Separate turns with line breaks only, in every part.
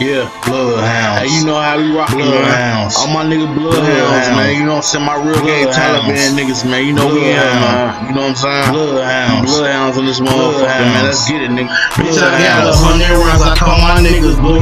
Yeah,
Bloodhounds.
Hey, you know how we rock,
Bloodhounds.
All my niggas bloodhounds,
Bloodhounds.
man. You know what I'm saying? My real gang
Bloodhounds.
Taliban niggas, man. You know we here, man. You know what I'm saying?
Bloodhounds.
Bloodhounds on this motherfucker, man. Let's get it, nigga.
Bitch, I got a hundred rounds, I call my niggas, blow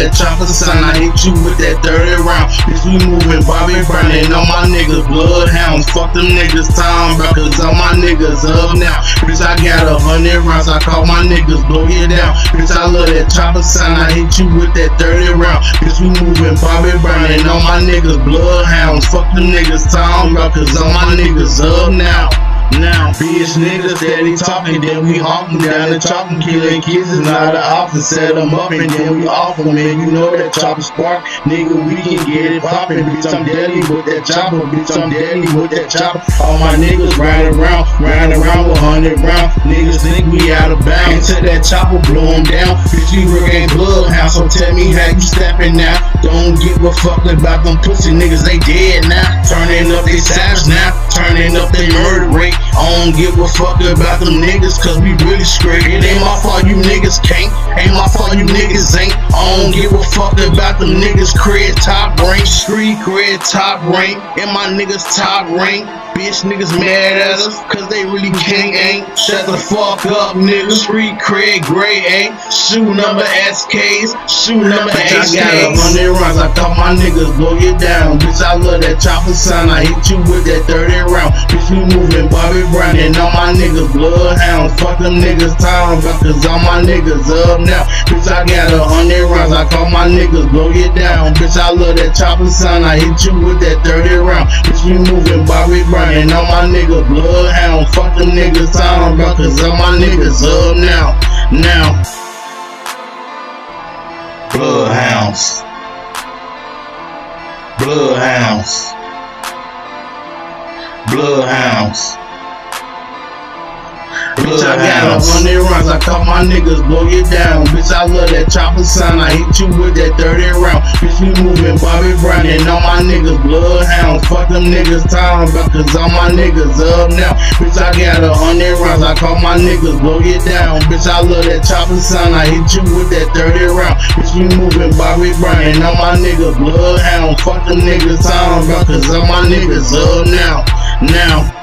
that chopper sign, I hit you with that 30 round. Bitch, we moving Bobby Brown and all my niggas, bloodhounds. Fuck them niggas, time cause all my niggas up now. Bitch, I got a hundred rounds, I call my niggas, blow it down. Bitch, I love that chopper sign, I hit you with that 30 round. Bitch, we moving Bobby Brown and all my niggas, bloodhounds. Fuck them niggas, time cause all my niggas up now. Now, bitch niggas steady talking, then we hawking down the chopping, killing kids is not an option. Set them up and then we off them, man. You know that chopper spark, nigga, we can get it poppin'. Bitch, I'm deadly with that chopper, bitch, I'm deadly with that chopper. All my niggas riding around, riding around with 100 rounds. Niggas think we out of bounds. Until that chopper blow 'em down. Bitch, you work ain't bloodhound, so tell me how you steppin' now. Don't give a fuck about them pussy niggas, they dead now. Turning up they savage now, turning up they murder rate. I don't give a fuck about them niggas, cause we really straight. It ain't my fault you niggas can't, ain't my fault you niggas ain't. I don't give a fuck about them niggas, cred top rank, street cred top rank, and my niggas top rank. Bitch niggas mad at us, cause they really can't ain't. Shut the fuck up, nigga. Street cred gray ain't. Shoe number SKs, shoe number Bitch, I got a HKs. hundred rounds, I thought my niggas blow you down. Bitch, I love that chopper sign, I hit you with that 30 round. Bitch, we moving Bobby Brown and all my niggas bloodhounds. Fuck them niggas time, cause all my niggas up now. Bitch, I got a hundred rounds, I call my niggas blow you down. Bitch, I love that chopper sign, I hit you with that 30 round. Bitch, we moving Bobby Brown and all my niggas bloodhounds. Fuck them niggas time, cause all my niggas up now. Now.
Bloodhounds. Bloodhounds. Bloodhounds.
Bitch, I got a hundred rounds, I caught my niggas, blow you down. Bitch, I love that chopper sign, I hit you with that 30 round. Bitch, we moving Bobby Brown and all my niggas bloodhounds. Fuck them niggas time, cause all my niggas up now. Bitch, I got a hundred rounds, I caught my niggas, blow you down. Bitch, I love that chopper sign, I hit you with that 30 round. Bitch, we moving Bobby Brown and all my niggas bloodhounds. Fuck them niggas time, cause all my niggas up now. Now.